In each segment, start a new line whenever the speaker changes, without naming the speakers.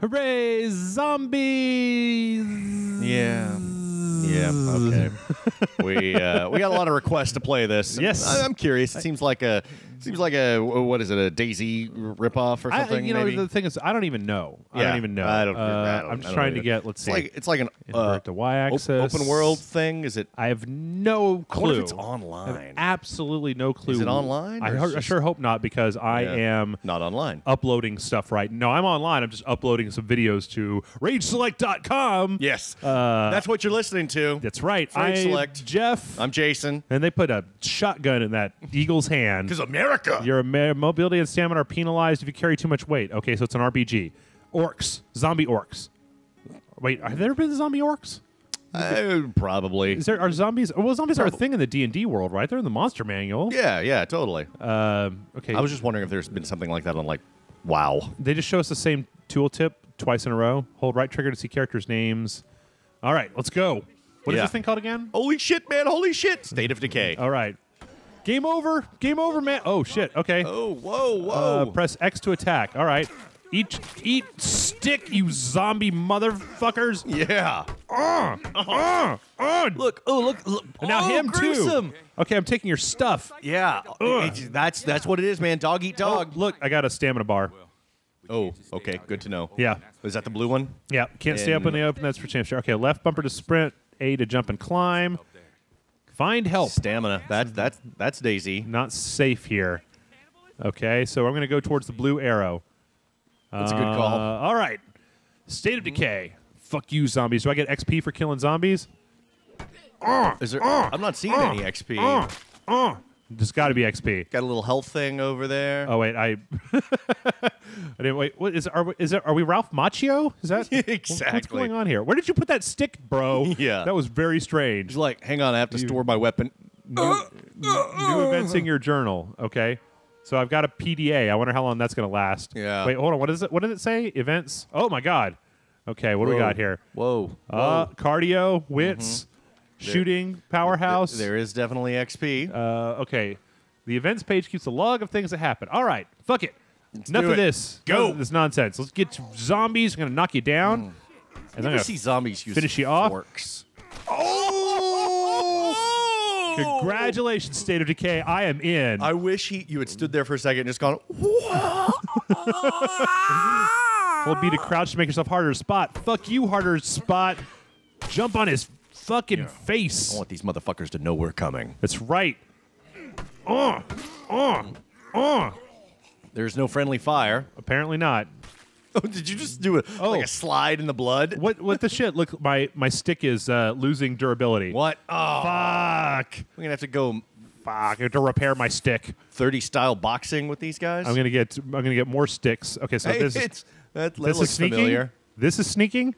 Hooray, zombies!
Yeah. Yeah. Okay. we uh, we got a lot of requests to play this.
Yes.
I, am curious. It seems like a seems like a what is it? A DayZ ripoff or
I,
something?
you know,
maybe?
the thing is, I don't even know. I don't even know.
I don't.
Uh,
I don't
I'm just
I
trying to get. Let's
It's
see.
like it's like an uh,
to y-axis.
op- open world thing. Is it?
I have no
I
clue.
if it's
I
online.
absolutely no clue.
Is it online,
I,
or
ho-
it's
I sure hope not because I
Yeah.
am
Not online.
uploading stuff right no i'm online i'm just uploading some videos to rageselect.com
Yes.
uh,
That's what you're listening to.
that's right
Rage
i
Select.
jeff
I'm Jason.
and they put a shotgun in that eagle's hand
Because America.
Your mobility and stamina are penalized if you carry too much weight okay so it's an rpg orcs zombie orcs wait have there been zombie orcs
Uh, probably.
is there are zombies well zombies are a thing in the d&d world right they're in the monster manual
Yeah. Yeah. Totally.
um, okay
I was just wondering if there's been something like that on like WoW.
They just show us the same tooltip twice in a row. Hold right trigger to see characters' names. All right, let's go. What is
Yeah.
this thing called again?
Holy shit, man! Holy shit! State of Decay.
All right. Game over. Game over, man. Oh shit. Okay.
Oh, whoa, whoa!
Uh, press X to attack. All right. Eat eat stick, you zombie motherfuckers.
yeah.
Uh, uh.
Look! Oh, look! look.
And now
oh,
him
gruesome.
too. Okay, I'm taking your stuff.
Yeah. That's that's what it is, man. Dog eat dog.
Look, I got a stamina bar.
Oh, okay. Good to know.
Yeah.
Is that the blue one?
Yeah. Can't stay up in the open. That's for chance. Okay. Left bumper to sprint. A to jump and climb. Find help.
Stamina. That's that's that's DayZ.
not safe here. Okay, so I'm going to go towards the blue arrow.
That's a good
Uh,
call.
all right. State of mm-hmm. Decay. Fuck you, zombies. Do I get XP for killing zombies?
Is there? I'm not seeing uh, any XP.
Uh, uh, There's got to be XP.
Got a little health thing over there.
Oh wait, I. I didn't wait. What is? Are we, is it? Are we Ralph Macchio? Is that
exactly What's
going on here? Where did you put that stick, bro?
Yeah.
that was very strange.
He's like, hang on, I have to store my weapon.
New events in your journal. Okay. So I've got a PDA. I wonder how long that's going to last.
Yeah.
Wait, hold on. What is it? What did it say? Events? Oh my god. Okay, what do we got here?
Whoa.
Uh, cardio, wits, shooting, powerhouse.
There is definitely XP.
Uh, okay. The events page keeps a log of things that happen. All right. Fuck it. Enough of
it.
this.
Go.
Enough of this nonsense. Let's get to zombies. I'm going to knock you down. And
you
then I'm
ever
gonna
see zombies use
finish you off?
forks?
Congratulations, State of Decay. I am in.
I wish he you had stood there for a second and just gone.
Will be to crouch to make yourself harder to spot. Fuck you, harder to spot. Jump on his fucking face.
I want these motherfuckers to know we're coming.
That's right. Uh, uh, uh.
There's no friendly fire.
Apparently not.
Oh, did you just do a
Oh.
like a slide in the blood?
What? What the shit? Look, my my stick is uh, losing durability.
What? Oh,
Fuck.
we're gonna have to go
Fuck. I have to repair my stick.
30 style boxing with these guys.
I'm gonna get. I'm gonna get more sticks. Okay, so
Hey,
this is
it's that, that
this
looks
is sneaking.
familiar.
This is sneaking.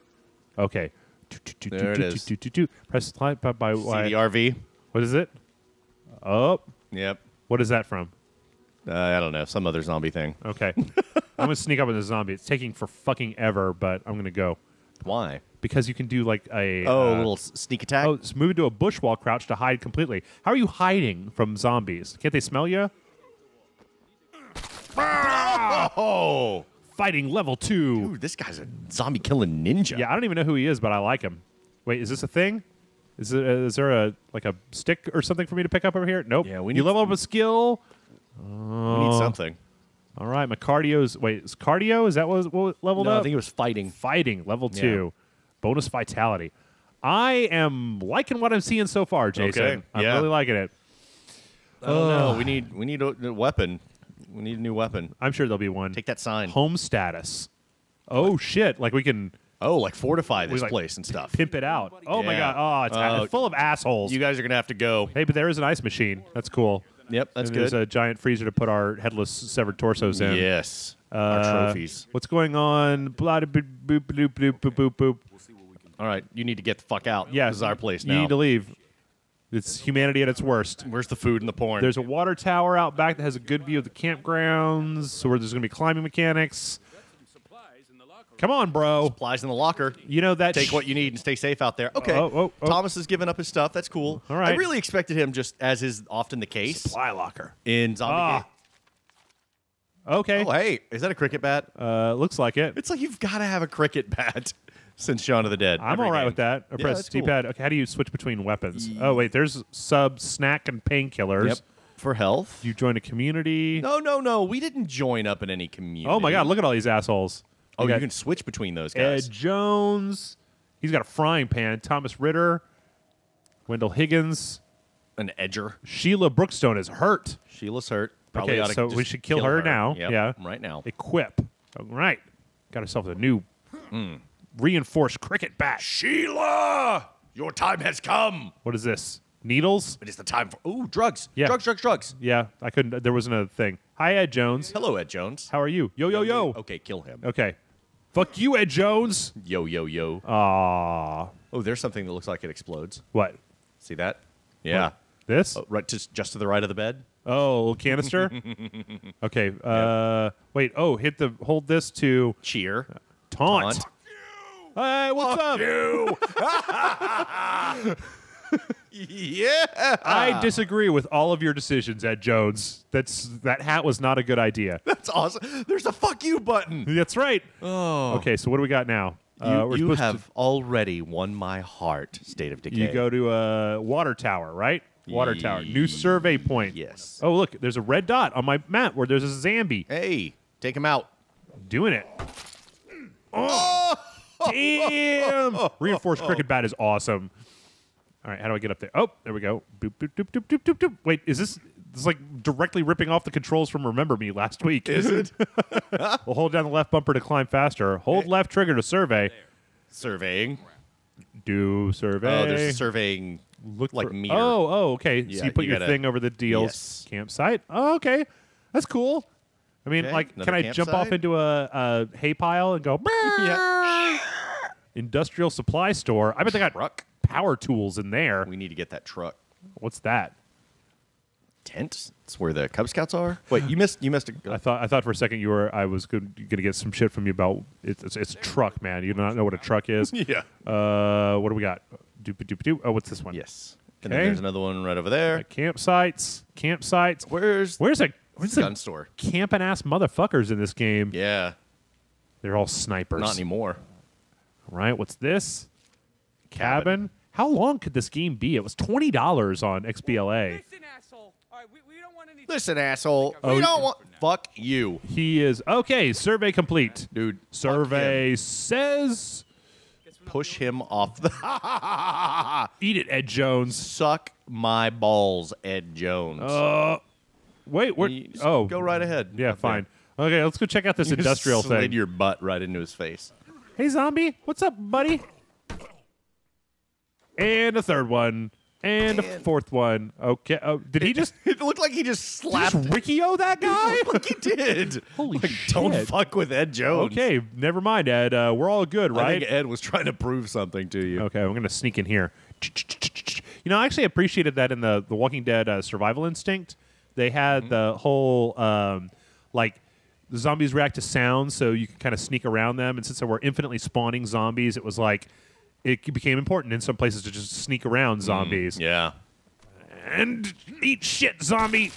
Okay.
There it is.
Press slide by, by
CDRV.
What is it? Oh,
Yep.
what is that from?
Uh, I don't know. Some other zombie thing.
Okay. I'm gonna sneak up on the zombie. It's taking for fucking ever, but I'm gonna go
Why?
because you can do like a
Oh,
uh,
a little sneak attack.
oh, it's move into a bush wall crouch to hide completely. How are you hiding from zombies? Can't they smell you?
oh,
Fighting level two.
dude, this guy's a zombie killing ninja.
Yeah, I don't even know who he is, but I like him. Wait, is this a thing? Is it? Uh, is there a like a stick or something for me to pick up over here? Nope.
Yeah, we need you
level up a skill.
we need uh, something.
All right, my cardio's wait, is cardio? Is that what, what leveled
No,
up?
I think it was fighting.
fighting level
Yeah.
two, bonus vitality. I am liking what I'm seeing so far, Jason.
Okay,
I'm
yeah.
really liking it.
Oh don't know. We need we need a, a weapon. We need a new weapon.
I'm sure there'll be one.
Take that sign.
Home status. Oh shit! Like we can
Oh, like fortify this
like,
place and stuff.
pimp it out. Oh my god! Oh, it's
Oh.
full of assholes.
You guys are gonna have to go.
hey, but there is an ice machine. That's cool.
Yep, that's
and There's a giant freezer to put our headless severed torsos in.
yes,
Uh,
our trophies.
What's going on? Blah, boop, boop, boop, boop, boop, boop.
All right, you need to get the fuck out.
Yeah,
this is our place
You
now.
need to leave. It's humanity at its worst.
Where's the food and the porn?
There's a water tower out back that has a good view of the campgrounds, so where there's going to be climbing mechanics. Come on, bro.
supplies in the locker.
You know that.
Take
sh-
what you need and stay safe out there. Okay.
Oh, oh, oh.
Thomas has given up his stuff. That's cool.
All right.
I really expected him, just as is often the case
Supply locker.
in zombie.
Ah. Okay.
Oh, hey, is that a cricket bat?
Uh, looks like it.
It's like you've got to have a cricket bat since Shaun of the Dead.
I'm all right
game.
with that. I
Yeah,
press
cool.
D-pad. Okay, how do you switch between weapons? Oh wait, there's sub, snack, and painkillers.
Yep. For health.
You join a community.
no, no, no. We didn't join up in any community.
Oh my god, look at all these assholes.
Oh,
got
you can switch between those guys. Ed.
Jones. He's got a frying pan. Thomas Ritter. Wendell Higgins.
An edger.
Sheila Brookstone is hurt.
Sheila's hurt. Probably
Okay, so we should kill her now.
Yep,
Yeah.
Right now.
Equip. All right. Got ourselves a new
Hmm.
Reinforced cricket bat.
Sheila! Your time has come.
What is this? Needles?
It is the time for. Ooh, drugs.
Yeah.
Drugs, drugs, drugs.
Yeah, I couldn't. There was another thing. Hi, Ed Jones.
Hello, Ed Jones.
How are you? Yo, yo, yo.
Okay, kill him.
Okay. Fuck you, Ed Jones.
Yo, yo, yo.
Aw.
oh, there's something that looks like it explodes.
What?
See that? Yeah.
What? This?
Oh, right, just just to the right of the bed.
Oh, canister. okay. Uh, wait. Oh, hit the. Hold this to
Cheer.
taunt.
Taunt.
Hey, what's up?
You. yeah.
I disagree with all of your decisions, Ed Jones. That's that hat was not a good idea.
That's awesome. There's a fuck you button.
That's right.
Oh.
Okay, so what do we got now?
You,
uh,
you have already won my heart, State of. Decay.
You go to a uh, water tower, right? Water tower. New survey point.
Yes.
Oh, look, there's a red dot on my map where there's a zombie
Hey, take him out.
doing it. Oh, damn! Reinforced cricket bat is awesome. All right, how do I get up there? Oh, there we go. Boop, boop, doop, doop, doop, doop, doop. Wait, is this? This is like directly ripping off the controls from Remember Me last week. Is it? we'll hold down the left bumper to climb faster. Hold left trigger to survey.
Surveying.
Do survey.
Oh, there's a surveying.
Look
like
for-
meter.
Oh, oh, okay.
Yeah,
so you put
you
your
gotta-
thing over the deals
Yes.
campsite. Oh, okay, that's cool. I mean,
Okay,
like, can I jump off into a, a hay pile and go?
Yeah.
Industrial supply store. I bet they got
Truck.
power tools in there.
We need to get that truck.
What's that?
Tent. It's where the Cub Scouts are. Wait, you missed. You missed a.
I thought I thought for a second you were I was going to get some shit from you about it's, it's it's a truck, man. You do not know what a truck is.
yeah.
Uh, what do we got? Doop doop doop. Oh, what's this one?
Yes. And then
Okay.
there's another one right over there.
Uh, campsites. Campsites.
Where's
Where's a where's
the
the
gun store?
camping ass motherfuckers in this game?
Yeah.
They're all snipers.
Not anymore.
Right? What's this? Cabin.
Cabin.
How long could this game be? It was twenty dollars on XBLA.
Listen, asshole. All right, we, we don't want any.
Listen, asshole.
Oh,
we don't want. Fuck you,
He is okay. Survey complete.
dude. Fuck
Survey
him.
says,
Push him off the.
"Eat it, Ed Jones."
Suck my balls, Ed Jones.
Uh, wait. Where?
You just
Oh,
go right ahead.
Yeah,
Up
fine. Okay, let's go check out this
there. You
industrial
slid
thing.
your butt right into his face.
Hey, zombie, what's up, buddy? And a third one, and a fourth one. Okay. Oh, did he just?
It looked like he just slapped.
Just Ricky-O that guy?
like he did.
Holy
like, Don't fuck with Ed Jones.
Okay, never mind, Ed. Uh, we're all good,
I
right?
think Ed was trying to prove something to you.
Okay, I'm gonna sneak in here. You know, I actually appreciated that in the the Walking Dead uh, Survival Instinct. They had the whole um, like the zombies react to sound, so you can kind of sneak around them. And since there were infinitely spawning zombies, it was like it became important in some places to just sneak around zombies
Yeah.
and eat shit, zombie.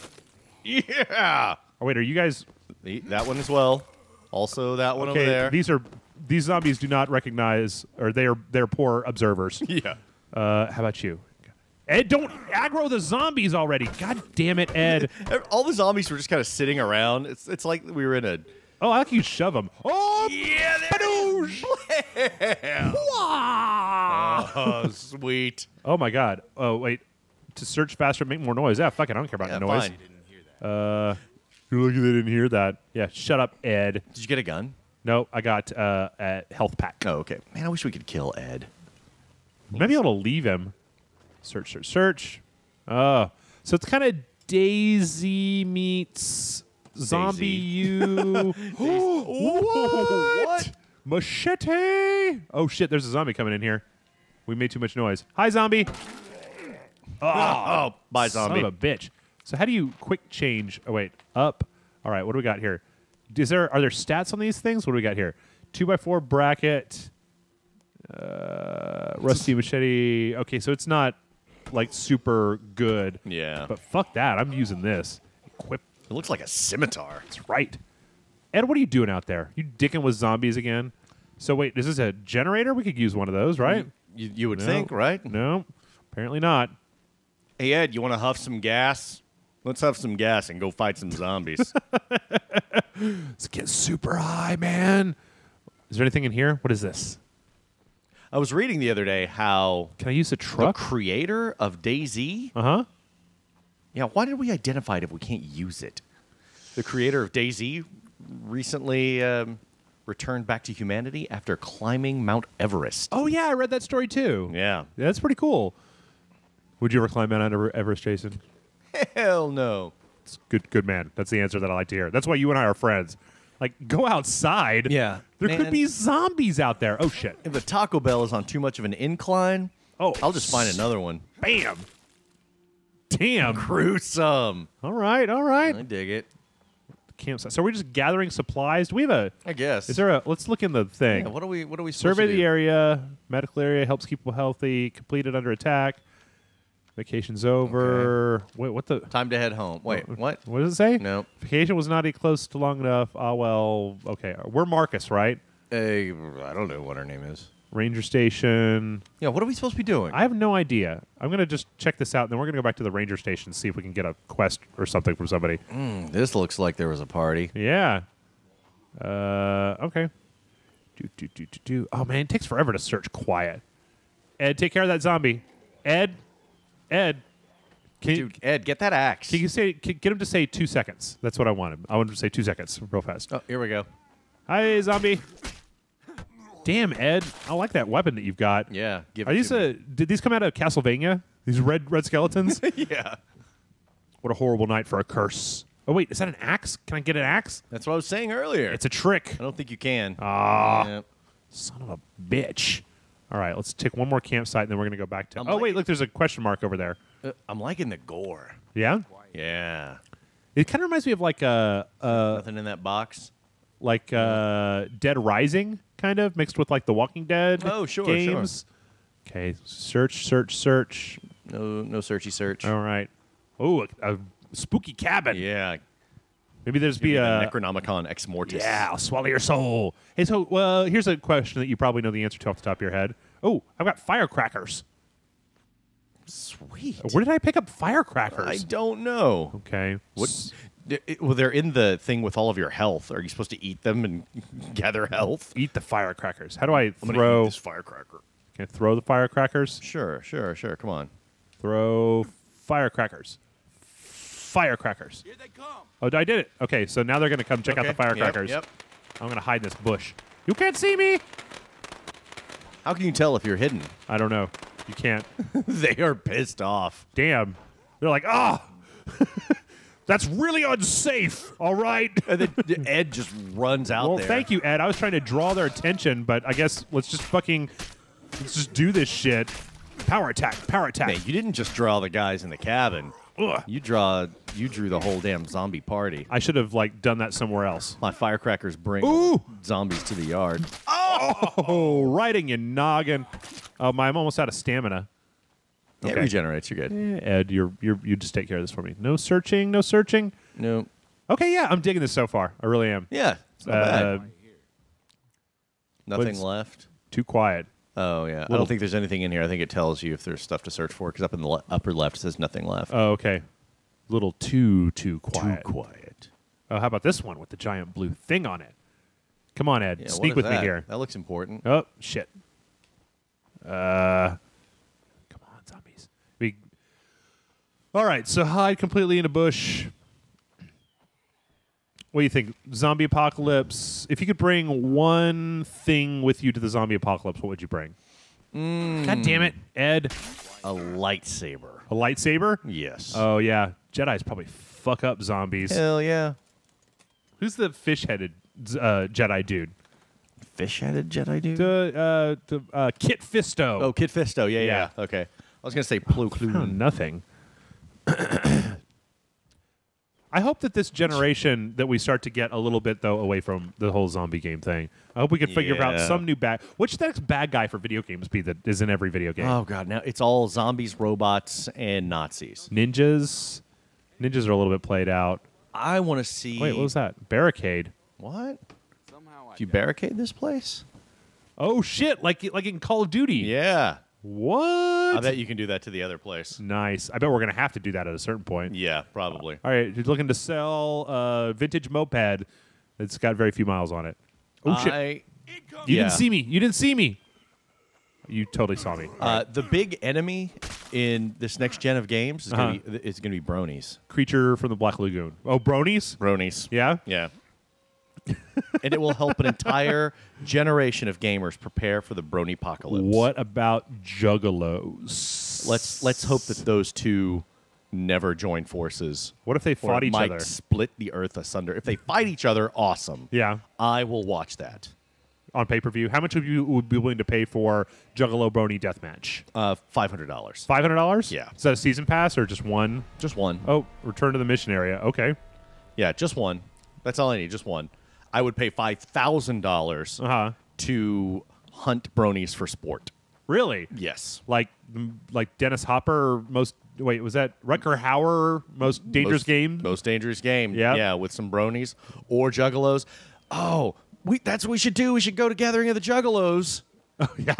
Yeah.
Oh wait, are you guys
The- that one as well. Also, that one
okay?
over there.
These are these zombies do not recognize, or they are they're poor observers.
yeah.
Uh, how about you? Ed, don't aggro the zombies already. God damn it, Ed.
All the zombies were just kind of sitting around. It's it's like we were in a.
Oh, I like you shove them. Oh,
Yeah, there Oh, sweet.
oh my God. Oh, wait. To search faster, make more noise. Yeah, fuck it. I don't care about
Yeah,
the noise.
fine.
Uh, you're lucky they didn't hear that. Yeah, shut up, Ed.
Did you get a gun?
No, I got uh, a health pack.
Oh, okay. Man, I wish we could kill Ed.
Maybe I'll leave him. Search, search, search. Oh, so it's kind of DayZ meets ZombiU. What?
what?
Machete! Oh shit, there's a zombie coming in here. We made too much noise. Hi, zombie.
Oh, bye, zombie.
Son of a bitch. So how do you quick change? Oh wait, up. All right, what do we got here? Is there are there stats on these things? What do we got here? Two by four bracket. Uh, rusty machete. Okay, so it's not like super good.
Yeah.
But fuck that. I'm using this. Equip.
it looks like a scimitar.
That's right. Ed, what are you doing out there? You dicking with zombies again? So wait, this is this a generator? We could use one of those, right?
You, you would
No.
think, right?
No, apparently not.
Hey Ed, you want to huff some gas? Let's huff some gas and go fight some zombies.
Let's get super high, man. Is there anything in here? What is this?
I was reading the other day how
Can I use a
the
truck?
creator of DayZ.
Uh huh.
Yeah, why did we identify it if we can't use it? The creator of DayZ recently um, returned back to humanity after climbing Mount Everest.
Oh yeah, I read that story too.
Yeah.
that's pretty cool. Would you ever climb Mount Ever- Everest, Jason?
Hell no.
It's good, good man. That's the answer that I like to hear. That's why you and I are friends. Like, go outside.
Yeah.
there
Man.
could be zombies out there. Oh shit!
If the Taco Bell is on too much of an incline,
Oh,
I'll just find another one.
Bam. Damn.
Gruesome.
All right, all right.
I dig it.
Campsite. So we're just gathering supplies. Do we have a?
I guess.
Is there a? Let's look in the thing.
Yeah, what are we? What are we?
Survey the
do?
area. Medical area helps keep people healthy. Completed under attack. Vacation's over. Wait, what the?
Time to head home. Wait, what?
What does it say?
No.
Vacation was not close to long enough. Ah, well, okay. We're Marcus, right?
Hey, I don't know what her name is.
Ranger Station.
Yeah, what are we supposed to be doing?
I have no idea. I'm going to just check this out, and then we're going to go back to the Ranger Station and see if we can get a quest or something from somebody.
Hmm, this looks like there was a party.
Yeah. Uh, okay. Do, do, do, do, do. Oh, man, it takes forever to search quiet. Ed, take care of that zombie. Ed, Ed, can,
Dude, Ed, get that axe.
can you say can, get him to say two seconds? That's what I wanted. I want him to say two seconds, real fast.
oh, here we go.
Hi, zombie. Damn, Ed, I like that weapon that you've got.
Yeah, give
Are
it
these
to
uh, did these come out of Castlevania? These red red skeletons?
yeah.
what a horrible night for a curse. Oh wait, is that an axe? Can I get an axe?
That's what I was saying earlier.
It's a trick.
I don't think you can.
Ah,
Yeah.
son of a bitch. All right, let's take one more campsite, and then we're gonna go back to.
I'm
oh wait, look, there's a question mark over there.
Uh, I'm liking the gore.
Yeah,
Yeah.
it kind of reminds me of like a, uh,
Nothing in that box.
like uh, Dead Rising, kind of mixed with like the Walking Dead.
Oh, sure, sure.
Okay, search, search, search.
No, no searchy search.
All right. Oh, a, a spooky cabin.
Yeah.
Maybe there's be a
the Necronomicon Ex Mortis.
Yeah, I'll swallow your soul. Hey, so well, here's a question that you probably know the answer to off the top of your head. Oh, I've got firecrackers.
Sweet.
Where did I pick up firecrackers?
I don't know.
okay.
What?
S-
d- it- well, they're in the thing with all of your health. Are you supposed to eat them and gather health?
Eat the firecrackers. How do I
I'm
throw?
eat this firecracker.
Can I throw the firecrackers?
Sure, sure, sure. Come on.
Throw firecrackers. Firecrackers.
Here they come.
Oh, I did it. Okay, so now they're gonna come check out the firecrackers.
Yep,
I'm gonna hide in this bush. You can't see me.
How can you tell if you're hidden?
I don't know. You can't.
they are pissed off.
Damn. They're like, ah, that's really unsafe. All right.
And then Ed just runs out
Well,
there.
thank you, Ed. I was trying to draw their attention, but I guess let's just fucking let's just do this shit. Power attack, power attack.
Man, you didn't just draw the guys in the cabin.
Ugh.
You draw. You drew the whole damn zombie party.
I should have like done that somewhere else.
My firecrackers bring
Ooh.
zombies to the yard.
Oh, right in your noggin. Oh, my, I'm almost out of stamina.
It regenerates. You're good.
Eh, Ed, you're you're you just take care of this for me. No searching, no searching.
No.
Okay, yeah, I'm digging this so far. I really am.
Yeah. It's not
Uh,
bad. Nothing
what's-
left.
too quiet.
Oh yeah. I
Little-
don't think there's anything in here. I think it tells you if there's stuff to search for because up in the le- upper left it says nothing left.
Oh, okay. Little too too quiet.
Too quiet.
Oh, how about this one with the giant blue thing on it? Come on, Ed.
Yeah,
Sneak with me here.
That looks important.
Oh shit. Uh, come on, zombies. We. All right, so hide completely in a bush. What do you think? Zombie apocalypse. If you could bring one thing with you to the zombie apocalypse, what would you bring? God damn it, Ed.
A lightsaber.
A lightsaber?
Yes.
Oh yeah, Jedi's probably fuck up zombies.
Hell yeah.
Who's the fish-headed uh, Jedi dude?
Fish-headed Jedi dude.
The uh, the uh, Kit Fisto.
oh, Kit Fisto. Yeah, yeah.
Yeah.
Okay. I was gonna say Plo
Oh, nothing. I hope that this generation that we start to get a little bit though away from the whole zombie game thing. I hope we can figure out some new bad. Which the next bad guy for video games be that is in every video game?
Oh god, now it's all zombies, robots, and Nazis.
Ninjas. Ninjas are a little bit played out.
I want to see.
Wait, what was that? Barricade.
What?
Somehow I
Do you barricade this place?
Oh shit! Like like in Call of Duty.
Yeah.
What?
I bet you can do that to the other place.
nice. I bet we're gonna have to do that at a certain point.
Yeah, probably.
All right, you're looking to sell a vintage moped that's got very few miles on it. Oh shit!
I,
You
yeah.
didn't see me. You didn't see me. You totally saw me. All right.
uh, the big enemy in this next gen of games is
Uh-huh.
gonna be is gonna be bronies.
Creature from the Black Lagoon. Oh, bronies.
Bronies.
Yeah.
Yeah. And it will help an entire generation of gamers prepare for the brony apocalypse.
What about juggalos?
Let's let's hope that those two never join forces.
What if they fought each
might
other?
split the earth asunder. If they fight each other, awesome.
Yeah,
I will watch that.
on pay per view. How much would you would be willing to pay for Juggalo Brony deathmatch?
Uh, five hundred dollars.
Five hundred dollars.
Yeah.
Is that a season pass or just one?
Just one.
Oh, return to the mission area. Okay.
Yeah, just one. That's all I need. Just one. I would pay five thousand dollars
Uh huh.
to hunt bronies for sport.
Really?
Yes.
Like like Dennis Hopper most. Wait, was that Rutger Hauer most dangerous
most,
game?
Most dangerous game.
Yep.
Yeah, with some bronies or juggalos. Oh, we that's what we should do. We should go to Gathering of the Juggalos.
Oh, yeah.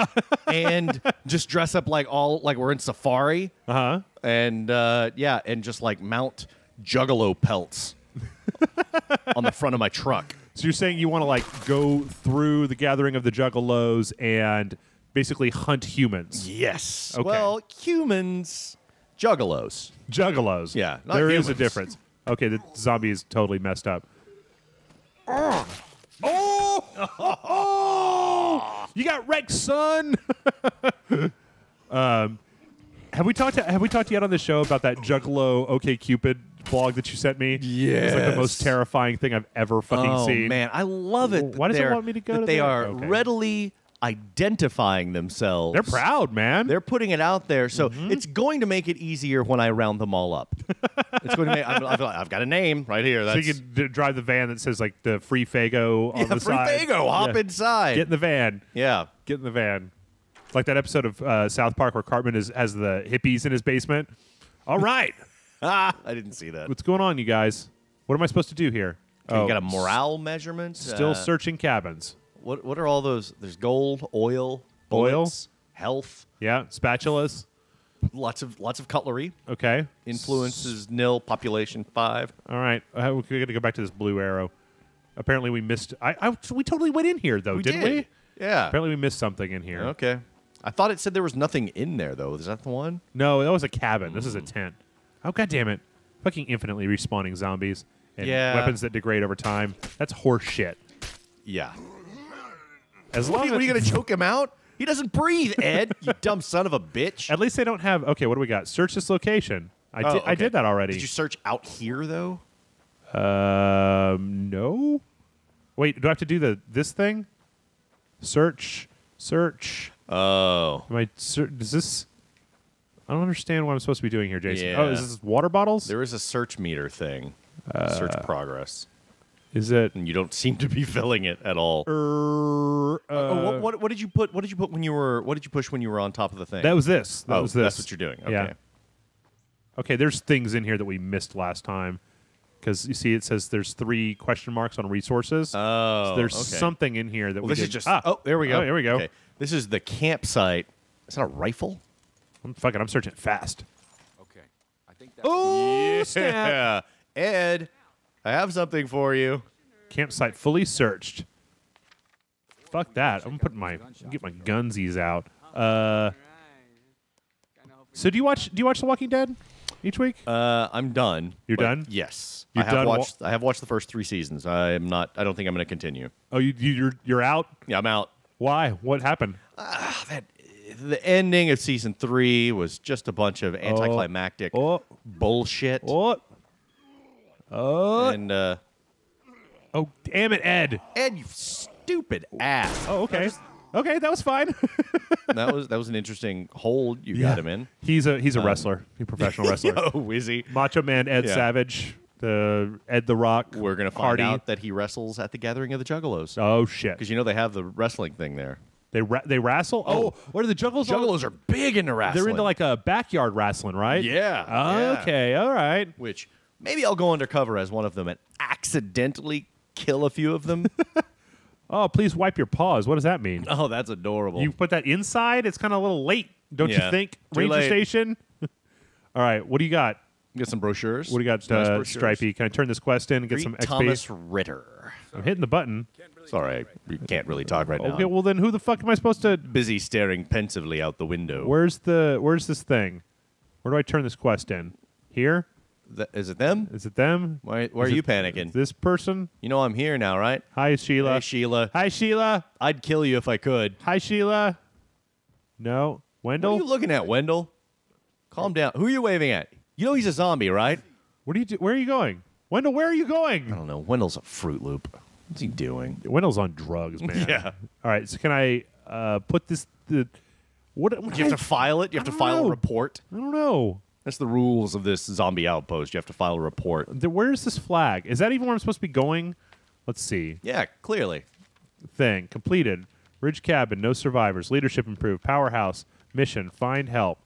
and just dress up like all like we're in safari.
Uh huh.
And uh, yeah, and just like mount juggalo pelts on the front of my truck.
So you're saying you want to like go through the gathering of the Juggalos and basically hunt humans?
Yes.
Okay.
Well, humans, juggalos.
Juggalos.
Yeah, not
there is a difference. Okay, the zombie is totally messed up. Oh! Oh! You got wrecked, son. um, have we talked? To, have we talked yet on the show about that Juggalo OK Cupid blog that you sent me? Yeah, it's like the most terrifying thing I've ever fucking
oh
seen.
man, I love it.
Why does it want me to go to
They
there?
are
Okay.
readily identifying themselves.
They're proud, man.
They're putting it out there, so
Mm-hmm.
it's going to make it easier when I round them all up. it's going to make. I've, I've, I've got a name right here.
so you can drive the van that says like the free Fago on
yeah,
the
free
side.
Fago. Hop
Yeah.
inside.
Get in the van.
yeah.
Get in the van. It's like that episode of uh, South Park where Cartman is, has the hippies in his basement. All right.
Ah, I didn't see that.
What's going on, you guys? What am I supposed to do here?
you
Oh,
got a morale measurement.
Still
Uh,
searching cabins.
What What are all those? There's gold, oil,
Oil?
bullets, health,
Yeah. Spatulas.
lots of lots of cutlery.
Okay.
Influences nil, population five.
All right. Uh, we got to go back to this blue arrow. Apparently, we missed. I, I we totally went in here though, didn't we?
Yeah.
Apparently, we missed something in here.
Okay. I thought it said there was nothing in there though. Is that the one?
No, that was a cabin. This is a tent. Oh god damn it! Fucking infinitely respawning zombies and
Yeah.
weapons that degrade over time. That's horse shit.
Yeah.
As long
what are you
as-
gonna choke him out? He doesn't breathe, Ed. you dumb son of a bitch.
At least they don't have. Okay, what do we got? Search this location. I
Oh,
did. I did that already.
Did you search out here though?
Um, no. Wait, do I have to do the this thing? Search, search.
Oh.
Am I? Does this? I don't understand what I'm supposed to be doing here, Jason. Oh,
Yeah.
is this water bottles?
There is a search meter thing.
Uh,
search progress.
Is it?
And you don't seem to be filling it at all.
Er, uh,
oh, what, what, what did you put? What did you put when you were? What did you push when you were on top of the thing?
That was this. That
oh,
was this.
that's what you're doing. Okay.
Yeah. Okay, there's things in here that we missed last time. Because you see, it says there's three question marks on resources.
Oh,
So there's
okay.
something in here that
Well,
we
this is just.
Ah,
oh, there we go.
Oh, here we go.
Okay. This is the campsite. Is that a rifle?
I'm fucking. I'm searching fast.
Okay. I think that's
Oh snap!
Yeah. Ed, I have something for you.
Campsite fully searched. Fuck that! I'm putting my get my gunsies out. Uh, so do you watch? Do you watch The Walking Dead each week?
Uh, I'm done.
You're
but
done?
Yes.
You're
I have
done wa-
watched. I have watched the first three seasons. I am not. I don't think I'm going to continue.
oh, you, you you're you're out.
Yeah, I'm out.
Why? What happened?
That the ending of season three was just a bunch of anticlimactic
Oh,
bullshit.
oh, oh,
And uh,
oh! Damn it, Ed.
Ed, you stupid ass.
Oh, okay. Okay, that was fine.
that was that was an interesting hold you got him in.
He's a he's a wrestler. He's a professional wrestler.
Oh, is he?
Macho Man Ed
Yeah.
Savage, the Ed the Rock.
We're gonna find
Hardy.
out that he wrestles at the Gathering of the Juggalos
Oh shit!
because you know they have the wrestling thing there.
They ra- they wrestle. Oh, what are the Juggalos? all-
Juggalos are big into wrestling.
They're into like a backyard wrestling, right?
Yeah,
Oh,
yeah.
Okay. All right.
which maybe I'll go undercover as one of them and accidentally kill a few of them.
Oh, please wipe your paws. What does that mean?
oh, that's adorable.
You put that inside? It's kind of a little late, don't you think?
Too
Ranger
late.
Station. All right, what do you got?
get some brochures.
What do you got,
Nice
uh,
brochures.
Stripey? Can I turn this quest in and get
Greet
some XP?
Thomas Ritter.
I'm hitting the button.
Sorry, we can't really talk right now.
Okay, well then, who the fuck am I supposed to?
busy staring pensively out the window.
Where's the? Where's this thing? Where do I turn this quest in? Here?
Th- is it them?
Is it them?
Why, why are
Is
you panicking?
this person?
you know I'm here now, right?
Hi, Sheila.
Hey, Sheila.
Hi, Sheila.
I'd kill you if I could.
Hi, Sheila. No,
What are you looking at, Wendell? Calm down. Who are you waving at? You know he's a zombie, right?
What are you? Do- where are you going? Wendell, where are you going?
I
going?
don't know. Wendell's a Fruit Loop. What's he doing?
Wendell's on drugs, man.
Yeah.
All right. So can I uh, put this? The what? what
You have to file it. You have to file
know.
a report.
I don't know.
That's the rules of this zombie outpost. You have to file a report.
The- Where's this flag? Is that even where I'm supposed to be going? Let's see.
Yeah, clearly.
Thing completed. Ridge cabin. No survivors. Leadership improved. Powerhouse. Mission. Find help.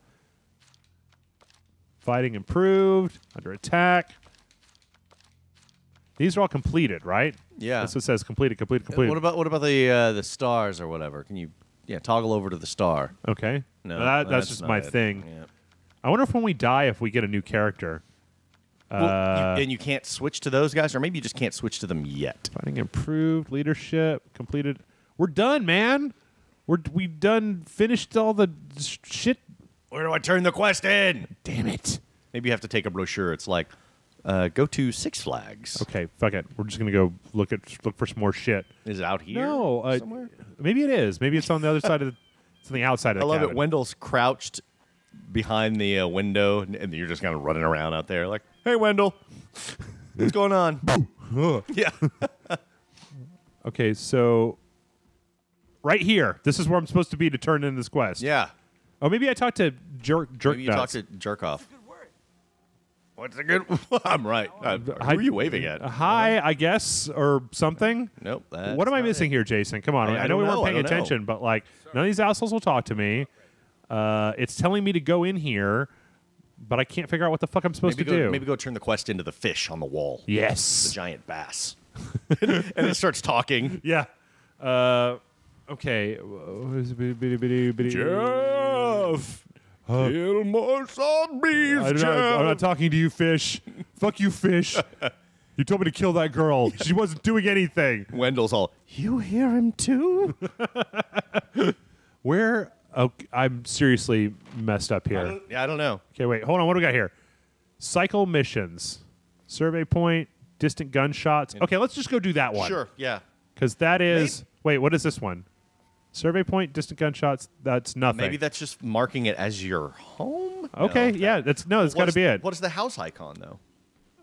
Fighting improved. Under attack. These are all completed, right?
Yeah.
That's what says. Completed. Completed. Completed.
What about what about the uh, the stars or whatever? Can you yeah toggle over to the star?
Okay.
No,
That- that's, just my
it.
thing.
Yeah.
I wonder if when we die, if we get a new character.
Well, you-
Uh,
and you can't switch to those guys, or maybe you just can't switch to them yet.
Fighting improved. Leadership completed. We're done, man. We're we've done. Finished all the sh- shit.
Where do I turn the quest in?
Damn it.
Maybe you have to take a brochure. It's like, uh, go to Six Flags.
Okay, fuck it. We're just gonna go look at look for some more shit.
Is it out here?
no, uh,
somewhere?
maybe it is. Maybe it's on the other side of the. It's on the outside of
I
the
love
cabin.
it. Wendell's crouched behind the uh, window, and, and you're just kind of running around out there, like, "Hey, Wendell, what's going on?" yeah.
Okay, so right here. This is where I'm supposed to be to turn in this quest.
Yeah.
Oh, maybe I talked to jerk jerk
Maybe you talk
nuts.
to Jerkoff. What's a good? I'm right. Uh, who are you waving at?
Hi, I guess, or something.
Nope.
what am I missing
it.
here, Jason? Come on.
I-
I,
I
know we weren't paying
don't know.
attention, but like none of these assholes will talk to me. Uh, it's telling me to go in here, but I can't figure out what the fuck I'm supposed
Maybe
to
go,
do.
maybe go turn the quest into the fish on the wall.
Yes, the
giant bass. and it starts talking.
Yeah. Uh, okay. Jeff.
Kill more zombies,
I'm not, I'm not talking to you, fish. Fuck you, fish. You told me to kill that girl. She wasn't doing anything.
Wendell's all, you hear him too?
Where? Oh, I'm seriously messed up here.
yeah, I don't know.
Okay, wait. Hold on. What do we got here? Cycle missions, survey point, distant gunshots. Okay, let's just go do that one.
Sure, yeah.
Because that is. Wait, what is this one? Survey point, distant gunshots. That's nothing.
Maybe that's just marking it as your home?
Okay,
No.
yeah. That's no. That's got to be it.
What is the house icon, though?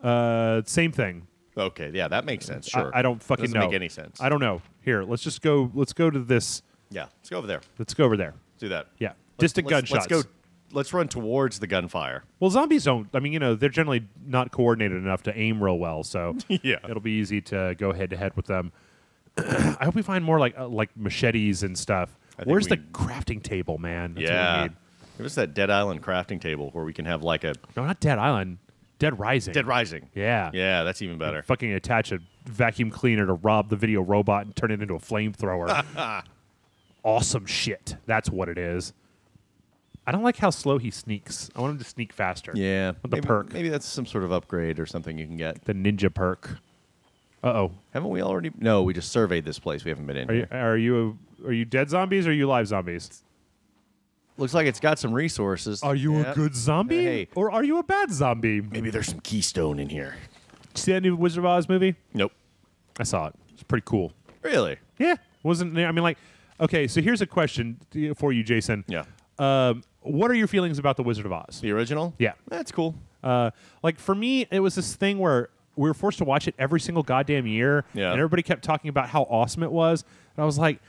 Uh, same thing.
Okay, yeah, that makes sense. Sure.
I, I don't fucking
Doesn't
know.
make any sense.
I don't know. Here, let's just go. Let's go to this.
yeah, let's go over there.
Let's go over there.
Do that.
Yeah,
Let's-
distant
let's,
gunshots.
Let's go. Let's run towards the gunfire.
Well, zombies don't. I mean, you know, they're generally not coordinated enough to aim real well, so
Yeah.
it'll be easy to go head to head with them. I hope we find more like uh, like machetes and stuff.
I think
Where's
we-
the crafting table, man? That's what we
yeah.
need.
Give us that Dead Island crafting table where we can have like a
No, not Dead Island. Dead Rising.
Dead Rising.
Yeah.
Yeah, that's even better.
Fucking attach a vacuum cleaner to rob the video robot and turn it into a flamethrower. awesome shit. That's what it is. I don't like how slow he sneaks. I want him to sneak faster.
Yeah.
With the
maybe,
perk.
Maybe that's some sort of upgrade or something you can get.
The ninja perk. Uh oh.
Haven't we already? No, we just surveyed this place. We haven't been in
Are you
here.
are you are you dead zombies or are you live zombies?
Looks like it's got some resources.
Are you
Yeah.
a good zombie
Hey.
or are you a bad zombie?
Maybe there's some keystone in here.
See that new Wizard of Oz movie?
Nope.
I saw it. It's pretty cool.
Really?
Yeah, wasn't there? I mean like okay, so here's a question for you, Jason.
Yeah.
Um, what are your feelings about the Wizard of Oz?
The original?
Yeah.
That's cool.
Uh, like for me, it was this thing where we were forced to watch it every single goddamn year,
Yeah.
and everybody kept talking about how awesome it was, and I was like.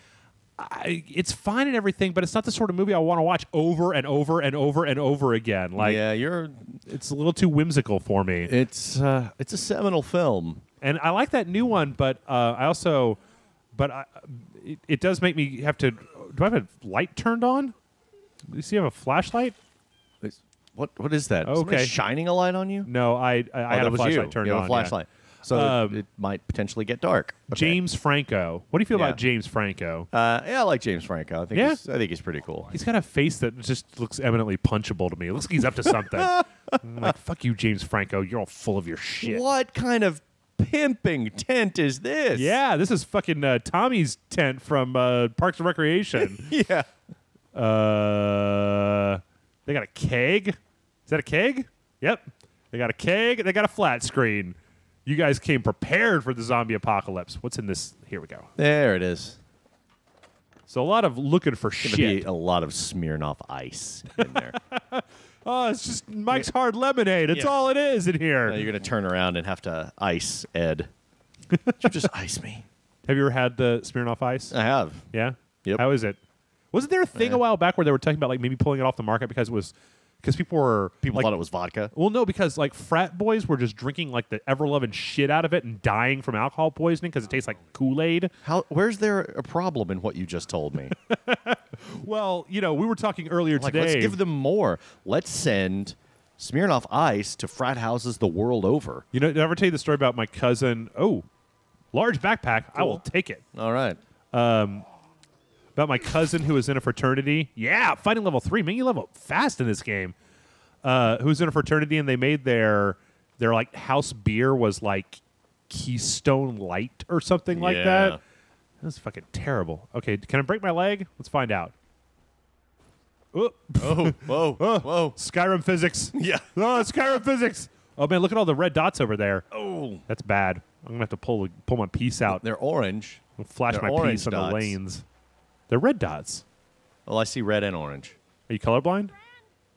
I, it's fine and everything, but it's not the sort of movie I want to watch over and over and over and over again. Like,
yeah, you're.
it's a little too whimsical for me.
It's uh, it's a seminal film.
and I like that new one, but uh, I also, but I, it, it does make me have to. Do I have a light turned on? Do you see? I have a flashlight?
What what is that?
Oh,
Somebody
okay.
shining a light on you?
No, I I, I
Oh,
had a
was
flashlight
you.
turned
You
on.
a flashlight. So
Um,
it might potentially get dark. Okay.
James Franco. What do you feel
Yeah.
about James Franco?
Uh, yeah, I like James Franco. I think
Yeah?
he's, I think he's pretty cool.
He's got a face that just looks eminently punchable to me. It looks like he's up to something. I'm like, fuck you, James Franco. You're all full of your shit.
What kind of pimping tent is this?
Yeah, this is fucking uh, Tommy's tent from uh, Parks and Recreation.
Yeah.
uh, they got a keg. Is that a keg? Yep. They got a keg. They got a flat screen. You guys came prepared for the zombie apocalypse. What's in this? Here we go.
There it is.
So a lot of looking for
Gonna be
shit.
a lot of Smirnoff ice in there.
Oh, it's just Mike's Hard Lemonade. It's
Yeah.
all it is in here.
now you're gonna turn around and have to ice Ed. You just ice me?
Have you ever had the Smirnoff Ice?
I have.
Yeah.
Yep.
How is it? Wasn't there a thing a
Eh.
while back where they were talking about like maybe pulling it off the market because it was because people were
People
like,
thought it was vodka.
Well, no, because like frat boys were just drinking like the ever loving shit out of it and dying from alcohol poisoning because it tastes like Kool Aid.
How? Where's there a problem in what you just told me?
Well, you know, we were talking earlier
like,
today.
let's give them more. Let's send Smirnoff Ice to frat houses the world over.
you know, did I ever tell you the story about my cousin? Oh, large backpack. I will take it.
All right.
Um, About my cousin who was in a fraternity. Yeah, fighting level three. Man, you level fast in this game. Uh, who was in a fraternity and they made their their like house beer was like Keystone Light or something like
Yeah.
that. That's fucking terrible. Okay, can I break my leg? Let's find out. Oh,
Oh, whoa,
oh,
whoa.
Skyrim physics.
Yeah.
Oh, Skyrim physics. Oh man, look at all the red dots over there.
Oh,
That's bad. I'm gonna have to pull pull my piece out
they're orange.
and flash
they're
my
orange
piece on the lanes. They're red dots.
Well, I see red and orange.
Are you colorblind?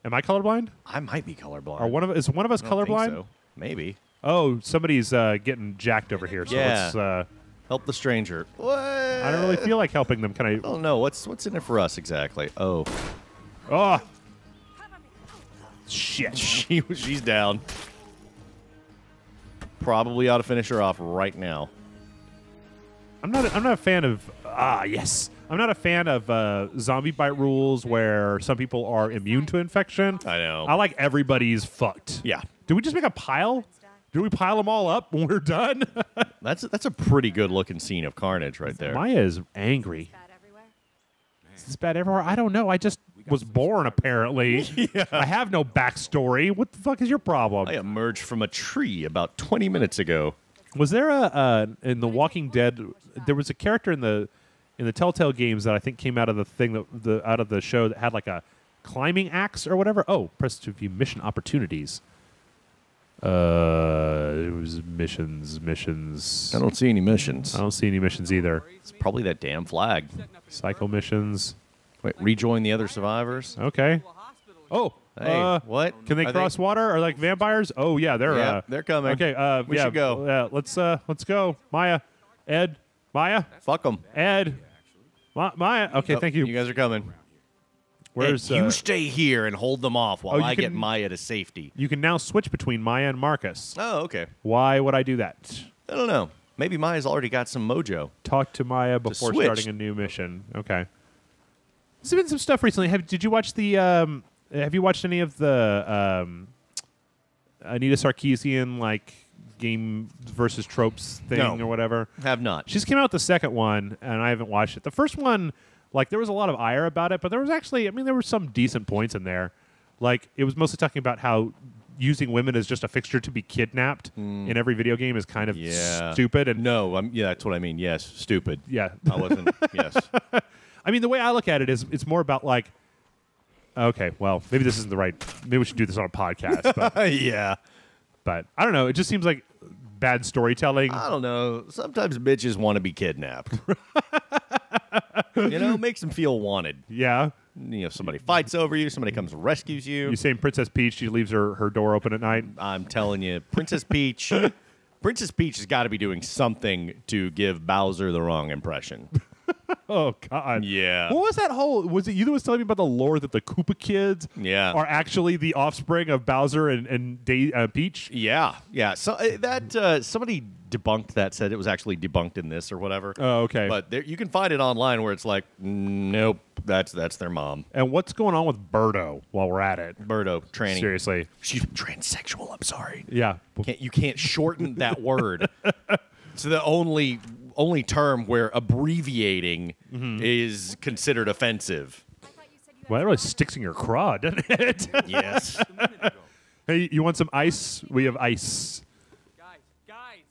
Am I colorblind?
I might be colorblind.
Are one of is one of us
I don't think
colorblind?
so. Maybe.
Oh, somebody's uh, getting jacked over here. So
Yeah.
let's. Uh,
Help the stranger. What?
I don't really feel like helping them. Can I?
I don't know. What's what's in it for us exactly? Oh,
Oh, shit!
she she's down. Probably ought to finish her off right now.
I'm not. I'm not a fan of. Ah, yes. I'm not a fan of uh, zombie bite rules where some people are immune to infection.
I know.
I like everybody's fucked.
Yeah,
Do we just make a pile? Do we pile them all up when we're done?
that's that's a pretty good looking scene of carnage right there.
Maya is angry.
Bad.
Is this bad everywhere? I don't know. I just was born apparently. I have no backstory. What the fuck is your problem?
I emerged from a tree about 20 minutes ago.
Was there a uh, in the Walking Dead? There was a character in the in the Telltale games that I think came out of the thing that the out of the show that had like a climbing axe or whatever. Oh, press to view mission opportunities. Uh, it was missions, missions.
I don't see any missions.
I don't see any missions either.
It's probably that damn flag.
Cycle missions.
Wait, rejoin the other survivors?
Okay. Oh,
Hey,
uh,
what?
Can they
Are
cross water? Are like vampires? Oh yeah, they're
Yeah,
uh,
they're coming.
Okay, uh,
We
yeah,
should go.
Yeah, let's uh, let's go. Maya, Ed, Maya,
Fuck them.
Ed, Ma- Maya. Okay, thank you.
You guys are coming.
Where's
Hey,
uh,
you stay here and hold them off while
Oh, you
I get
can-
Maya to safety.
you can now switch between Maya and Marcus.
Oh, okay.
Why would I do that?
I don't know. Maybe Maya's already got some mojo.
Talk to Maya before
switch.
starting a new mission. Okay. There's been some stuff recently. Have, did you watch the? Um, have you watched any of the um, Anita Sarkeesian like game versus tropes thing
No.
or whatever?
Have not.
She's came out the second one, and I haven't watched it. The first one, like, there was a lot of ire about it, but there was actually, I mean, there were some decent points in there. Like, it was mostly talking about how using women as just a fixture to be kidnapped mm. in every video game is kind of.
Yeah.
stupid. And
No, I'm, yeah, that's what I mean. Yes, stupid.
yeah,
I wasn't. yes.
I mean, the way I look at it is, it's more about like, okay, well, maybe this isn't the right. Maybe we should do this on a podcast, but,
yeah.
But I don't know. It just seems like bad storytelling.
I don't know. Sometimes bitches want to be kidnapped. you know, makes them feel wanted.
yeah,
You know, somebody fights over you, somebody comes and rescues you.
you saying Princess Peach? She leaves her her door open at night.
I'm telling you, Princess Peach. Princess Peach has got to be doing something to give Bowser the wrong impression.
Oh God!
Yeah.
What was that whole? Was it you that was telling me about the lore that the Koopa kids
Yeah.
are actually the offspring of Bowser and and Day, uh, Peach?
Yeah, yeah. So uh, that uh, somebody debunked that, said it was actually debunked in this or whatever.
Oh, okay.
But there, you can find it online where it's like, nope, That's that's their mom.
And what's going on with Birdo while we're at it?
Birdo tranny.
Seriously.
She's transsexual. I'm sorry.
Yeah.
Can't, you can't shorten that word. It's the only only term where abbreviating mm-hmm. is considered offensive.
Well, that really sticks in your craw, doesn't it?
Yes.
hey, you want some ice? We have ice.
Guys, guys,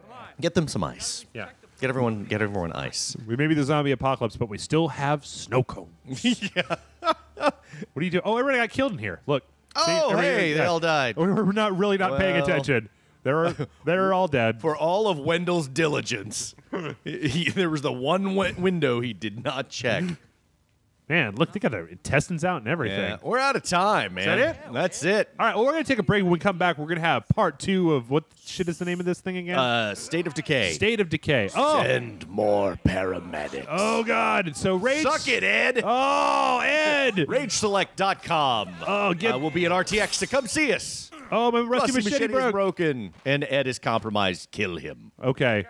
come on.
Get them some ice.
Yeah.
Get everyone get everyone ice.
We may be the zombie apocalypse, but we still have snow cones. yeah. what do you do? Oh, everybody got killed in here. Look. Oh, See,
Oh,
everybody-
hey, they all died.
We're not really not paying attention. They're they're all dead.
For all of Wendell's diligence, he, there was the one wi- window he did not check.
Man, look, they got their intestines out and everything.
Yeah, we're out of time, man.
that it?
That's it.
All right, well, we're gonna take a break. When we come back, we're gonna have part two of what shit is the name of this thing again?
Uh, State of Decay.
State of Decay. Oh,
Send more paramedics.
oh God! So rage.
Suck it, Ed.
Oh, Ed.
RageSelect.com.
Oh, get-
Uh, we'll be at RTX to come see us.
Oh, my rusty
Rusty
machete,
machete is broken, and Ed is compromised. Kill him.
Okay.